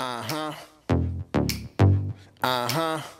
Uh huh. Uh huh.